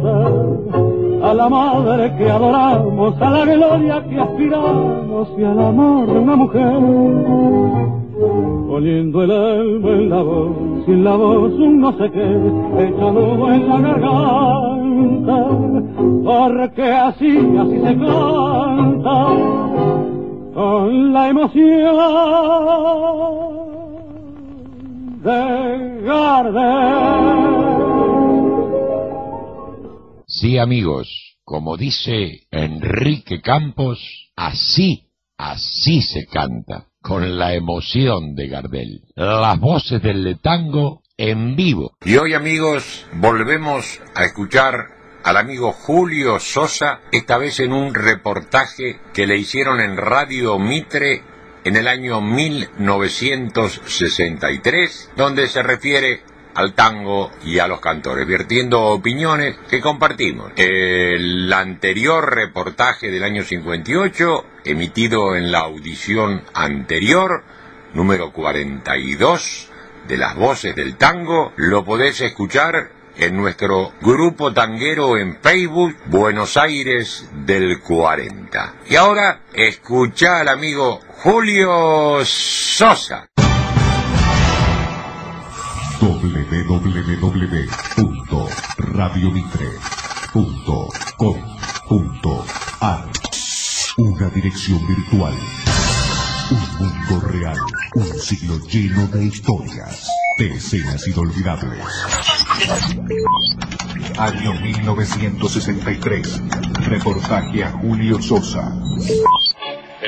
A la madre que adoramos, a la gloria que aspiramos y al amor de una mujer. Poniendo el alma en la voz, sin la voz un no sé qué, hecho nudo en la garganta, porque así, así se canta, con la emoción de Gardel. Sí, amigos, como dice Enrique Campos, así, así se canta, con la emoción de Gardel. Las voces del tango en vivo. Y hoy, amigos, volvemos a escuchar al amigo Julio Sosa, esta vez en un reportaje que le hicieron en Radio Mitre en el año 1963, donde se refiere al tango y a los cantores, vertiendo opiniones que compartimos. El anterior reportaje del año 58, emitido en la audición anterior, número 42 de las voces del tango, lo podés escuchar en nuestro grupo tanguero en Facebook, Buenos Aires del 40. Y ahora escucha al amigo Julio Sosa. www.radiomitre.com.ar Una dirección virtual. Un mundo real. Un siglo lleno de historias. De escenas inolvidables. Año 1963. Reportaje a Julio Sosa.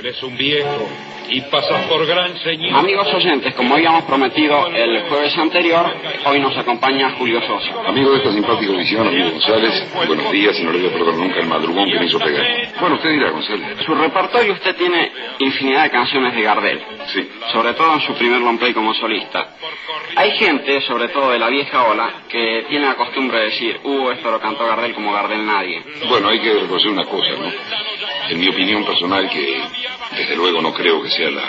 Eres un viejo y pasas por gran señor. Amigos oyentes, como habíamos prometido el jueves anterior, hoy nos acompaña Julio Sosa. Amigo de esta simpática edición, amigo González, buenos días y no le voy a perdonar nunca el madrugón que me hizo pegar. Bueno, usted dirá, González. Su repertorio usted tiene infinidad de canciones de Gardel, Sí. sobre todo en su primer long play como solista. Hay gente, sobre todo de la vieja ola, que tiene la costumbre de decir, uh, esto lo cantó Gardel como Gardel nadie. Bueno, hay que reconocer una cosa, ¿no? En mi opinión personal, que desde luego no creo que sea la,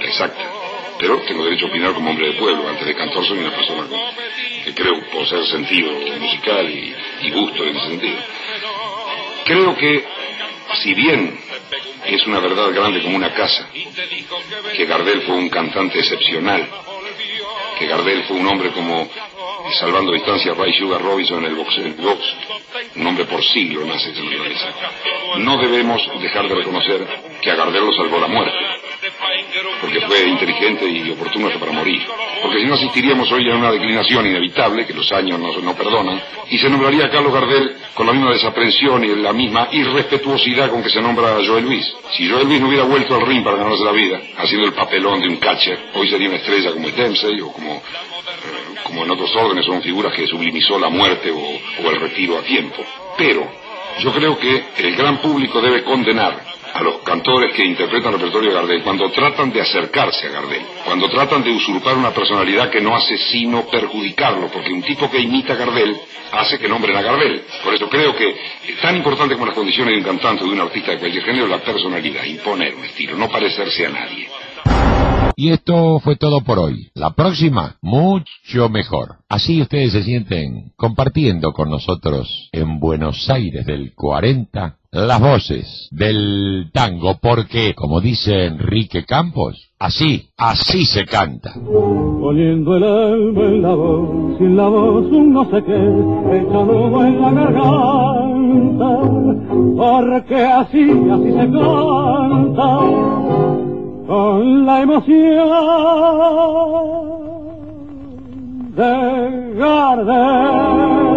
exacta, pero tengo derecho a opinar como hombre de pueblo. Antes de cantor soy una persona que creo poseer sentido musical y gusto en ese sentido. Creo que, si bien es una verdad grande como una casa, que Gardel fue un cantante excepcional, que Gardel fue un hombre como, eh, salvando distancia, Ray Sugar Robinson en el box, el box, un hombre por siglo nace esa naturaleza. No debemos dejar de reconocer que a Gardel lo salvó la muerte, porque fue inteligente y oportuno hasta para morir. Porque si no asistiríamos hoy a una declinación inevitable, que los años no, no perdonan, y se nombraría a Carlos Gardel con la misma desaprensión y la misma irrespetuosidad con que se nombra a Joel Luis. Si Joel Luis no hubiera vuelto al ring para ganarse la vida, haciendo el papelón de un catcher, hoy sería una estrella como Dempsey o como, eh, como en otros órdenes son figuras que sublimizó la muerte o, el retiro a tiempo. Pero yo creo que el gran público debe condenar a los cantores que interpretan el repertorio de Gardel cuando tratan de acercarse a Gardel, cuando tratan de usurpar una personalidad que no hace sino perjudicarlo, porque un tipo que imita a Gardel hace que nombren a Gardel. Por eso creo que es tan importante como las condiciones de un cantante o de un artista de cualquier género la personalidad, imponer un estilo, no parecerse a nadie. Y esto fue todo por hoy. La próxima, mucho mejor. Así ustedes se sienten compartiendo con nosotros en Buenos Aires del 40 las voces del tango, porque, como dice Enrique Campos, así, así se canta. Poniendo el alma en la voz, sin la voz un no sé qué, hecho nudo en la garganta, porque así, así se canta, con la emoción de Gardel.